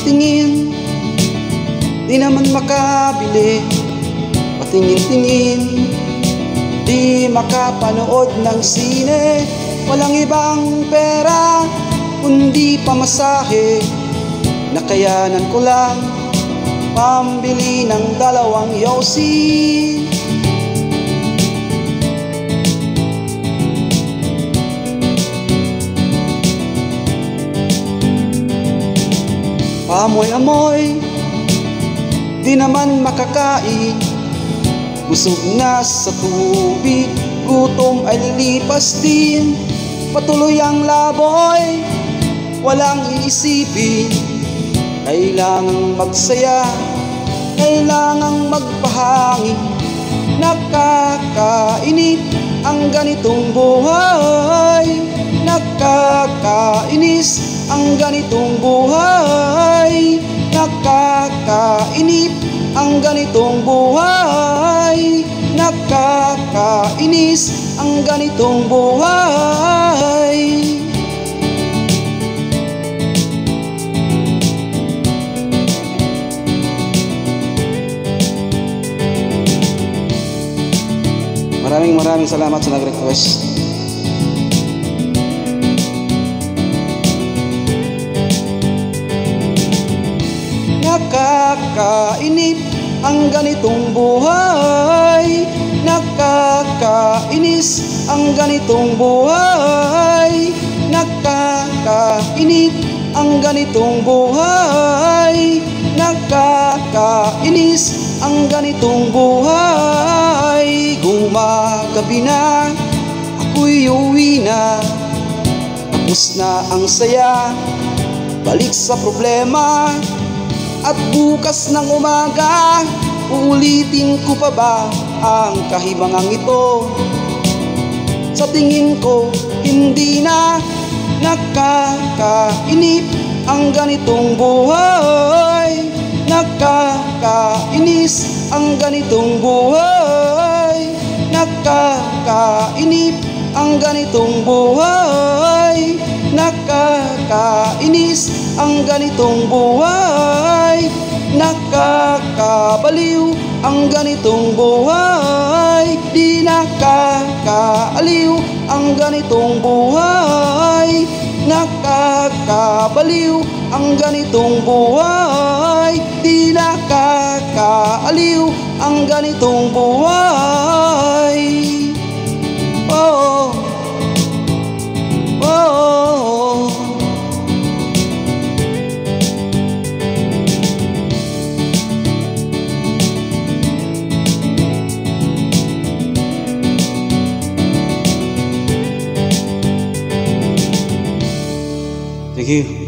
Patingin-tingin Di naman makabili. Patingin-tingin Di makapanood ng sine. Walang ibang pera Kundi pamasahe. Nakayanan ko lang Pambili ng dalawang yosi Pamoy-amoy Di naman makakain. Busog na sa tubig Gutom ay lilipas din. Patuloy ang laboy Walang iisipin. Kailangang magsaya Kailangang magpahangin. Nakakainip ang ganitong buhay Nakakainip ang ganitong buhay Nakakainis ang ganitong buhay Maraming maraming salamat sa nag-request. Nakakainip ang ganitong buhay. Nakakainis ang ganitong buhay. Nakakainip ang ganitong buhay. Nakakainis ang ganitong buhay. Gumagabi na, ako'y uwi na. Tapos na ang saya, balik sa problema at bukas ng umaga Uulitin ko pa ba ang kahibangang ito? Sa tingin ko hindi na nakakainip ang ganitong buhay. Nakakainis ang ganitong buhay. Nakakainis ang ganitong buhay. Nakakainis ang ganitong buhay Nakakabaliw. Ang ganitong buhay Di nakakaaliw. Ang ganitong buhay Nakakabaliw. Ang ganitong buhay Di nakakaaliw. Ang ganitong buhay erro